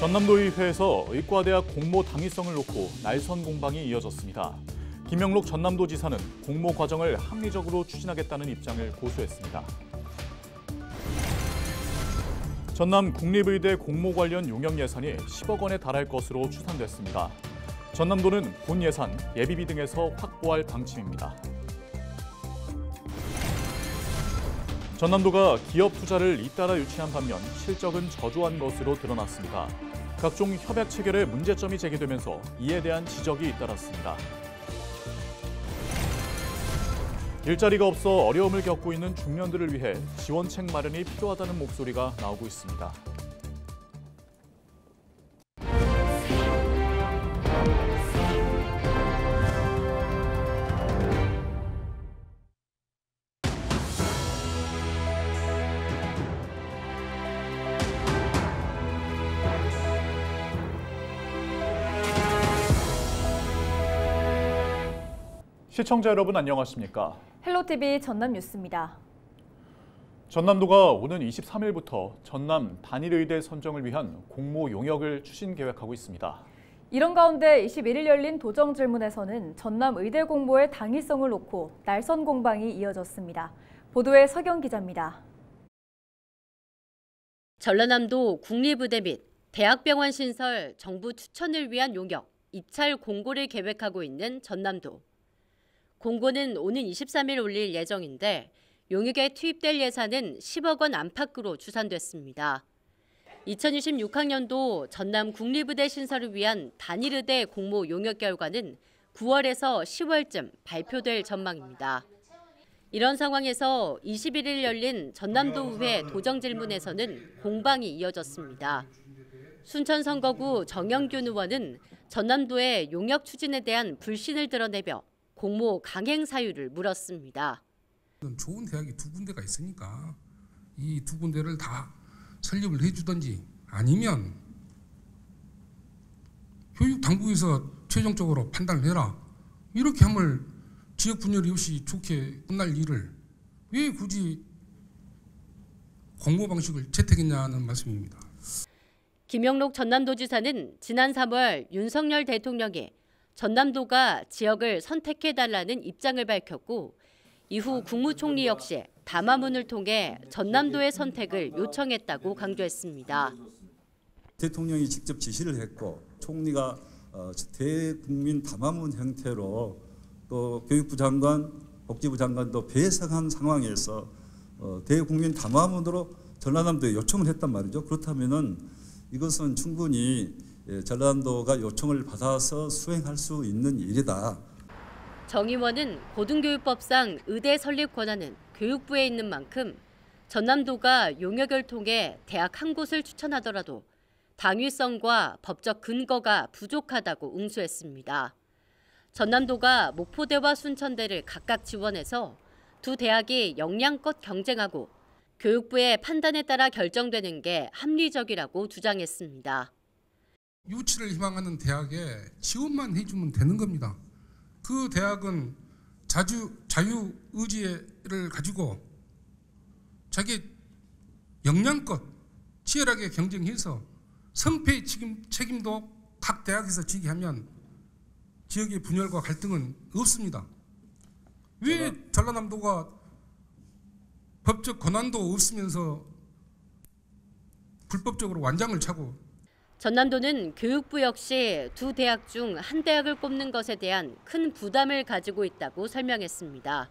전남도의회에서 의과대학 공모 당위성을 놓고 날선 공방이 이어졌습니다. 김영록 전남도지사는 공모 과정을 합리적으로 추진하겠다는 입장을 고수했습니다. 전남 국립의대 공모 관련 용역 예산이 10억 원에 달할 것으로 추산됐습니다. 전남도는 본 예산, 예비비 등에서 확보할 방침입니다. 전남도가 기업 투자를 잇따라 유치한 반면 실적은 저조한 것으로 드러났습니다. 각종 협약 체결에 문제점이 제기되면서 이에 대한 지적이 잇따랐습니다. 일자리가 없어 어려움을 겪고 있는 중년들을 위해 지원책 마련이 필요하다는 목소리가 나오고 있습니다. 시청자 여러분 안녕하십니까? 헬로티비 전남 뉴스입니다. 전남도가 오는 23일부터 전남 단일의대 선정을 위한 공모 용역을 추진 계획하고 있습니다. 이런 가운데 21일 열린 도정 질문에서는 전남 의대 공모의 당위성을 놓고 날선 공방이 이어졌습니다. 보도에 서경 기자입니다. 전라남도 국립의대 및 대학병원 신설 정부 추천을 위한 용역 입찰 공고를 계획하고 있는 전남도. 공고는 오는 23일 올릴 예정인데 용역에 투입될 예산은 10억 원 안팎으로 추산됐습니다. 2026학년도 전남 국립의대 신설을 위한 단일의대 공모 용역 결과는 9월에서 10월쯤 발표될 전망입니다. 이런 상황에서 21일 열린 전남도의회 도정질문에서는 공방이 이어졌습니다. 순천선거구 정영균 의원은 전남도의 용역 추진에 대한 불신을 드러내며 공모 강행 사유를 물었습니다. 좋은 대학이 두 군데가 있으니까 이 두 군데를 다 설립을 해주든지 아니면 교육 당국에서 최종적으로 판단을 해라 이렇게 함을 지역 분열이 없이 좋게 끝날 일을 왜 굳이 공모 방식을 채택했냐는 말씀입니다. 김영록 전남도지사는 지난 3월 윤석열 대통령이 전남도가 지역을 선택해달라는 입장을 밝혔고 이후 국무총리 역시 담화문을 통해 전남도의 선택을 요청했다고 강조했습니다. 대통령이 직접 지시를 했고 총리가 어, 대국민 담화문 형태로 또 교육부 장관, 복지부 장관도 배석한 상황에서 어, 대국민 담화문으로 전라남도에 요청을 했단 말이죠. 그렇다면은 이것은 충분히 예, 전라남도가 요청을 받아서 수행할 수 있는 일이다. 정 의원은 고등교육법상 의대 설립 권한은 교육부에 있는 만큼 전남도가 용역을 통해 대학 한 곳을 추천하더라도 당위성과 법적 근거가 부족하다고 응수했습니다. 전남도가 목포대와 순천대를 각각 지원해서 두 대학이 역량껏 경쟁하고 교육부의 판단에 따라 결정되는 게 합리적이라고 주장했습니다. 유치를 희망하는 대학에 지원만 해주면 되는 겁니다. 그 대학은 자주 자유 의지를 가지고 자기 역량껏 치열하게 경쟁해서 성패 책임, 책임도 각 대학에서 지게 하면 지역의 분열과 갈등은 없습니다. 왜 전라남도가 법적 권한도 없으면서 불법적으로 완장을 차고 전남도는 교육부 역시 두 대학 중 한 대학을 꼽는 것에 대한 큰 부담을 가지고 있다고 설명했습니다.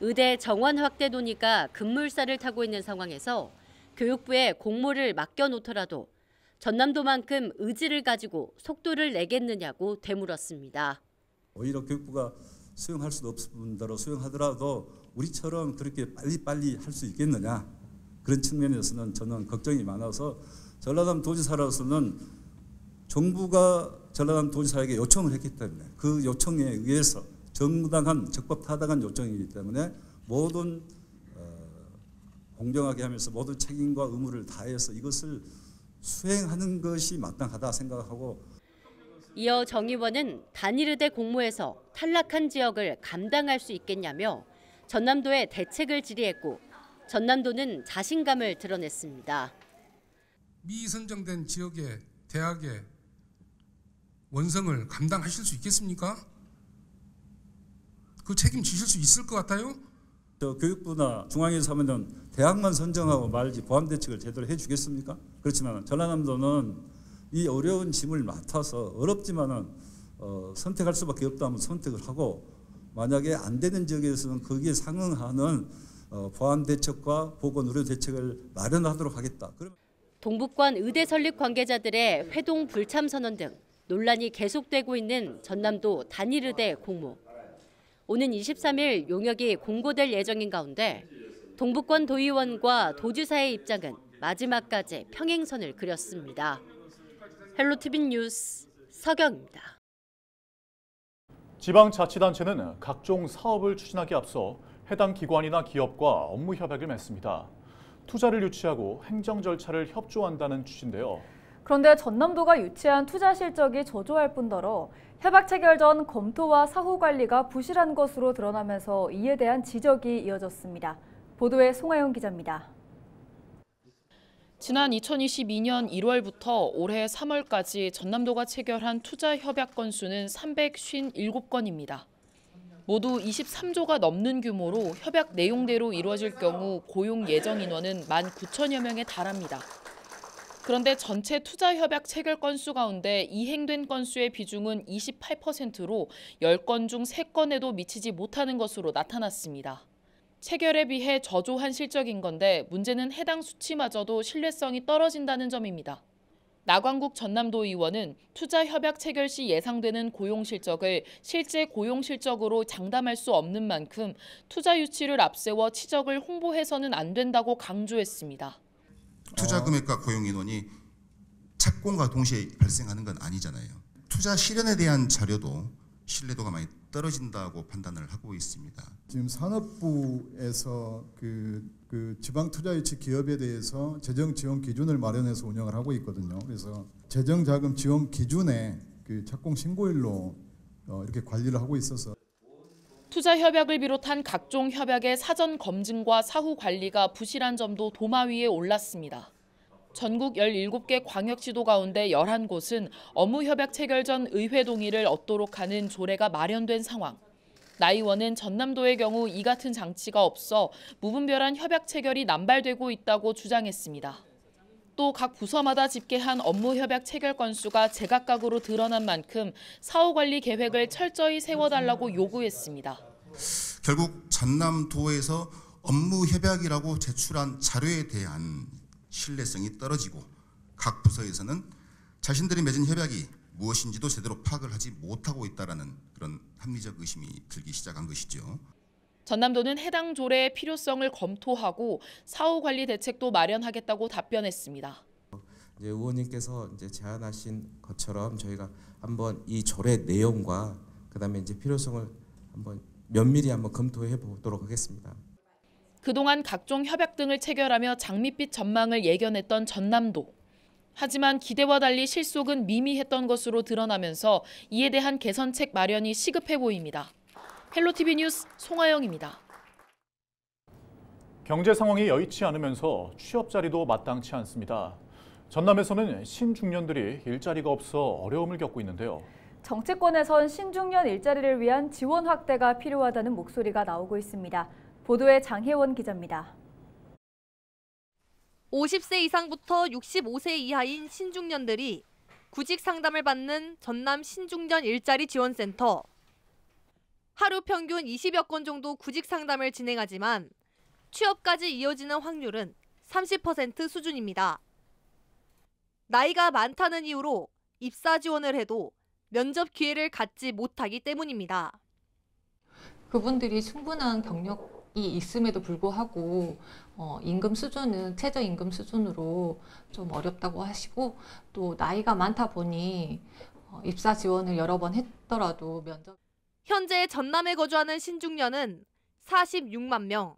의대 정원 확대 논의가 급물살을 타고 있는 상황에서 교육부에 공모를 맡겨놓더라도 전남도만큼 의지를 가지고 속도를 내겠느냐고 되물었습니다. 오히려 교육부가 수용할 수도 없을 뿐더러 수용하더라도 우리처럼 그렇게 빨리빨리 할 수 있겠느냐 그런 측면에서는 저는 걱정이 많아서 전라남 도지사로서는 정부가 전라남 도지사에게 요청을 했기 때문에 그 요청에 의해서 정당한 적법 타당한 요청이기 때문에 모든 어, 공정하게 하면서 모든 책임과 의무를 다해서 이것을 수행하는 것이 마땅하다 생각하고 이어 정 의원은 단일의대 공모에서 탈락한 지역을 감당할 수 있겠냐며 전남도의 대책을 질의했고 전남도는 자신감을 드러냈습니다. 미선정된 지역에 대학의 원성을 감당하실 수 있겠습니까? 그 책임지실 수 있을 것 같아요? 저 교육부나 중앙에서 하면은 대학만 선정하고 말지 보완 대책을 제대로 해주겠습니까? 그렇지만 전라남도는 이 어려운 짐을 맡아서 어렵지만은 어, 선택할 수밖에 없다면 선택을 하고 만약에 안 되는 지역에서는 거기에 상응하는 어, 보완 대책과 보건 의료 대책을 마련하도록 하겠다. 그러면 동북권 의대 설립 관계자들의 회동 불참 선언 등 논란이 계속되고 있는 전남도 단일의대 공모. 오는 23일 용역이 공고될 예정인 가운데 동북권 도의원과 도지사의 입장은 마지막까지 평행선을 그렸습니다. 헬로티비 뉴스 서경입니다. 지방자치단체는 각종 사업을 추진하기 앞서 해당 기관이나 기업과 업무 협약을 맺습니다. 투자를 유치하고 행정 절차를 협조한다는 취지인데요. 그런데 전남도가 유치한 투자 실적이 저조할 뿐더러 협약 체결 전 검토와 사후 관리가 부실한 것으로 드러나면서 이에 대한 지적이 이어졌습니다. 보도에 송하영 기자입니다. 지난 2022년 1월부터 올해 3월까지 전남도가 체결한 투자 협약 건수는 357건입니다. 모두 23조가 넘는 규모로 협약 내용대로 이루어질 경우 고용 예정 인원은 19,000여 명에 달합니다. 그런데 전체 투자 협약 체결 건수 가운데 이행된 건수의 비중은 28%로 10건 중 3건에도 미치지 못하는 것으로 나타났습니다. 체결에 비해 저조한 실적인 건데 문제는 해당 수치마저도 신뢰성이 떨어진다는 점입니다. 나광국 전남도 의원은 투자 협약 체결 시 예상되는 고용 실적을 실제 고용 실적으로 장담할 수 없는 만큼 투자 유치를 앞세워 치적을 홍보해서는 안 된다고 강조했습니다. 투자 금액과 고용 인원이 착공과 동시에 발생하는 건 아니잖아요. 투자 실현에 대한 자료도 신뢰도가 많이 떨어진다고 판단을 하고 있습니다. 지금 산업부에서 그, 그 지방 투자 유치 기업에 대해서 재정 지원 기준을 마련해서 운영을 하고 있거든요. 그래서 재정 자금 지원 기준에 그 착공 신고일로 어, 이렇게 관리를 하고 있어서 투자 협약을 비롯한 각종 협약의 사전 검증과 사후 관리가 부실한 점도 도마 위에 올랐습니다. 전국 17개 광역시도 가운데 11곳은 업무 협약 체결 전 의회 동의를 얻도록 하는 조례가 마련된 상황. 나 의원은 전남도의 경우 이 같은 장치가 없어 무분별한 협약 체결이 남발되고 있다고 주장했습니다. 또 각 부서마다 집계한 업무 협약 체결 건수가 제각각으로 드러난 만큼 사후 관리 계획을 철저히 세워달라고 요구했습니다. 결국 전남도에서 업무 협약이라고 제출한 자료에 대한 신뢰성이 떨어지고 각 부서에서는 자신들이 맺은 협약이 무엇인지도 제대로 파악을 하지 못하고 있다라는 그런 합리적 의심이 들기 시작한 것이죠. 전남도는 해당 조례의 필요성을 검토하고 사후 관리 대책도 마련하겠다고 답변했습니다. 이제 의원님께서 이제 제안하신 것처럼 저희가 한번 이 조례 내용과 그다음에 이제 필요성을 한번 면밀히 한번 검토해 보도록 하겠습니다. 그동안 각종 협약 등을 체결하며 장밋빛 전망을 예견했던 전남도. 하지만 기대와 달리 실속은 미미했던 것으로 드러나면서 이에 대한 개선책 마련이 시급해 보입니다. 헬로티비 뉴스 송하영입니다. 경제 상황이 여의치 않으면서 취업 자리도 마땅치 않습니다. 전남에서는 신중년들이 일자리가 없어 어려움을 겪고 있는데요. 정치권에선 신중년 일자리를 위한 지원 확대가 필요하다는 목소리가 나오고 있습니다. 보도에 장혜원 기자입니다. 50세 이상부터 65세 이하인 신중년들이 구직 상담을 받는 전남 신중년 일자리 지원센터. 하루 평균 20여 건 정도 구직 상담을 진행하지만 취업까지 이어지는 확률은 30% 수준입니다. 나이가 많다는 이유로 입사 지원을 해도 면접 기회를 갖지 못하기 때문입니다. 그분들이 충분한 경력이 있음에도 불구하고 어, 임금 수준은 최저 임금 수준으로 좀 어렵다고 하시고 또 나이가 많다 보니 어, 입사 지원을 여러 번 했더라도 면접 현재 전남에 거주하는 신중년은 46만 명.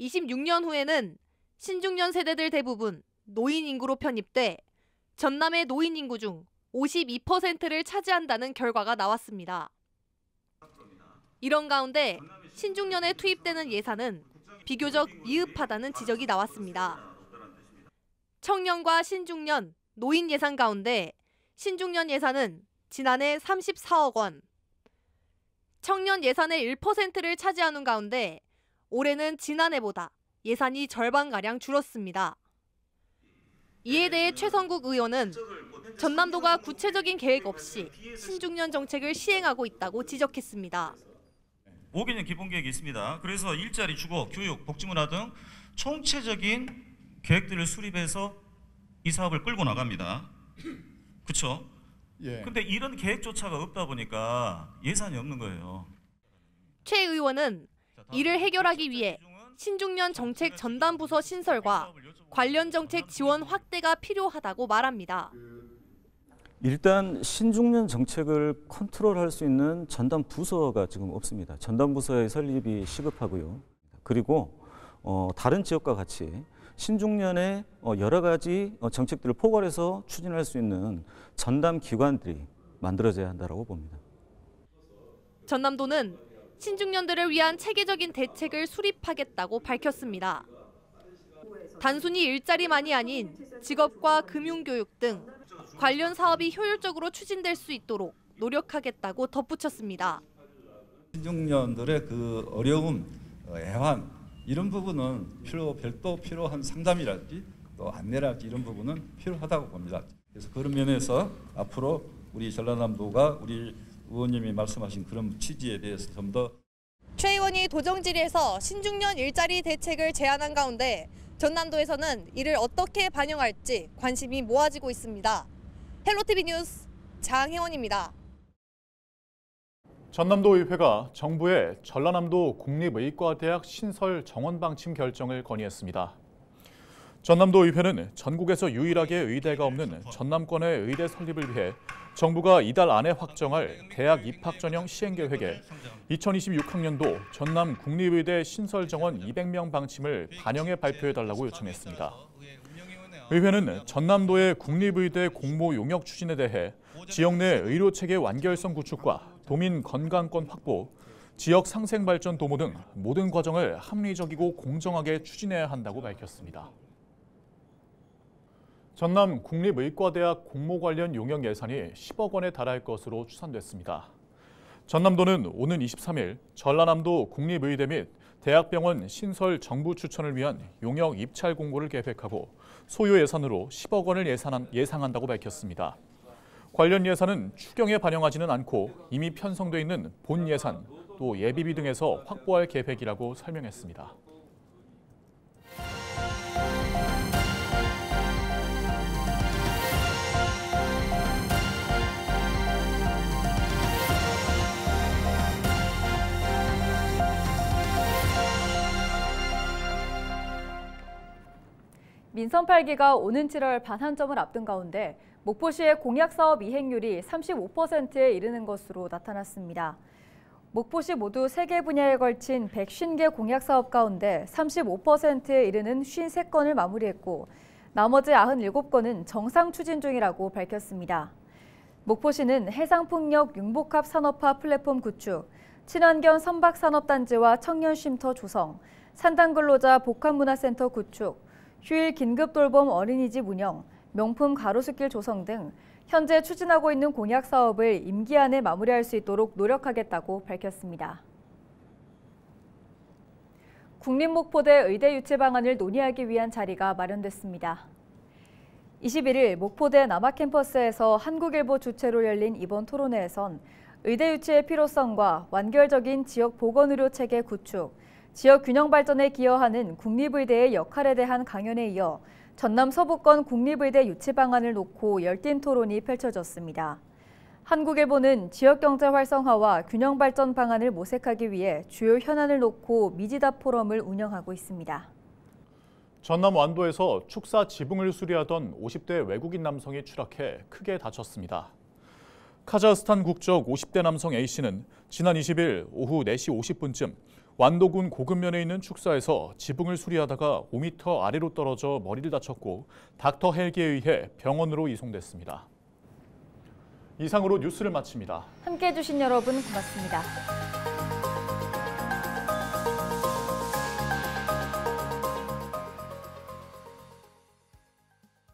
26년 후에는 신중년 세대들 대부분 노인 인구로 편입돼 전남의 노인 인구 중 52%를 차지한다는 결과가 나왔습니다. 이런 가운데 신중년에 투입되는 예산은 비교적 미흡하다는 지적이 나왔습니다. 청년과 신중년 노인 예산 가운데 신중년 예산은 지난해 34억 원, 청년 예산의 1%를 차지하는 가운데 올해는 지난해보다 예산이 절반가량 줄었습니다. 이에 대해 최성국 의원은 전남도가 구체적인 계획 없이 신중년 정책을 시행하고 있다고 지적했습니다. 5개년 기본계획이 있습니다. 그래서 일자리, 주거, 교육, 복지문화 등 총체적인 계획들을 수립해서 이 사업을 끌고 나갑니다. 그렇죠? 예. 근데 이런 계획조차가 없다 보니까 예산이 없는 거예요. 최 의원은 이를 해결하기 위해 신중년 정책 전담 부서 신설과 관련 정책 지원 확대가 필요하다고 말합니다. 일단 신중년 정책을 컨트롤할 수 있는 전담 부서가 지금 없습니다. 전담 부서의 설립이 시급하고요. 그리고 어, 다른 지역과 같이 신중년의 어, 여러 가지 어, 정책들을 포괄해서 추진할 수 있는 전담 기관들이 만들어져야 한다고 봅니다. 전남도는 신중년들을 위한 체계적인 대책을 수립하겠다고 밝혔습니다. 단순히 일자리만이 아닌 직업과 금융교육 등 관련 사업이 효율적으로 추진될 수 있도록 노력하겠다고 덧붙였습니다. 신중년들의 그 어려움, 어, 애환 이런 부분은 필요 별도 필요한 상담이랄지 또 안내랄지 이런 부분은 필요하다고 봅니다. 그래서 그런 면에서 앞으로 우리 전라남도가 우리 의원님이 말씀하신 그런 취지에 대해서 좀 더 최 의원이 도정 질의에서 신중년 일자리 대책을 제안한 가운데 전남도에서는 이를 어떻게 반영할지 관심이 모아지고 있습니다. 헬로티비 뉴스 장혜원입니다. 전남도 의회가 정부의 전라남도 국립의과대학 신설 정원 방침 결정을 건의했습니다. 전남도 의회는 전국에서 유일하게 의대가 없는 전남권의 의대 설립을 위해 정부가 이달 안에 확정할 대학 입학 전형 시행 계획에 2026학년도 전남 국립의대 신설 정원 200명 방침을 반영해 발표해 달라고 요청했습니다. 의회는 전남도의 국립의대 공모 용역 추진에 대해 지역 내 의료 체계 완결성 구축과 도민 건강권 확보, 지역 상생 발전 도모 등 모든 과정을 합리적이고 공정하게 추진해야 한다고 밝혔습니다. 전남 국립의과대학 공모 관련 용역 예산이 10억 원에 달할 것으로 추산됐습니다. 전남도는 오는 23일 전라남도 국립의대 및 대학병원 신설 정부 추천을 위한 용역 입찰 공고를 계획하고 소요 예산으로 10억 원을 예산한, 예상한다고 밝혔습니다. 관련 예산은 추경에 반영하지는 않고 이미 편성돼 있는 본 예산 또 예비비 등에서 확보할 계획이라고 설명했습니다. 민선 8기가 오는 7월 반환점을 앞둔 가운데 목포시의 공약 사업 이행률이 35%에 이르는 것으로 나타났습니다. 목포시 모두 3개 분야에 걸친 150개 공약 사업 가운데 35%에 이르는 53건을 마무리했고 나머지 97건은 정상 추진 중이라고 밝혔습니다. 목포시는 해상풍력 융복합 산업화 플랫폼 구축, 친환경 선박산업단지와 청년쉼터 조성, 산단근로자 복합문화센터 구축, 휴일 긴급 돌봄 어린이집 운영, 명품 가로수길 조성 등 현재 추진하고 있는 공약 사업을 임기 안에 마무리할 수 있도록 노력하겠다고 밝혔습니다. 국립목포대 의대 유치 방안을 논의하기 위한 자리가 마련됐습니다. 21일 목포대 남학캠퍼스에서 한국일보 주최로 열린 이번 토론회에선 의대 유치의 필요성과 완결적인 지역 보건의료 체계 구축, 지역 균형 발전에 기여하는 국립의대의 역할에 대한 강연에 이어 전남 서부권 국립의대 유치 방안을 놓고 열띤 토론이 펼쳐졌습니다. 한국일보는 지역경제 활성화와 균형 발전 방안을 모색하기 위해 주요 현안을 놓고 미지답 포럼을 운영하고 있습니다. 전남 완도에서 축사 지붕을 수리하던 50대 외국인 남성이 추락해 크게 다쳤습니다. 카자흐스탄 국적 50대 남성 A씨는 지난 20일 오후 4시 50분쯤 완도군 고급면에 있는 축사에서 지붕을 수리하다가 5m 아래로 떨어져 머리를 다쳤고 닥터 헬기에 의해 병원으로 이송됐습니다. 이상으로 뉴스를 마칩니다. 함께해 주신 여러분 고맙습니다.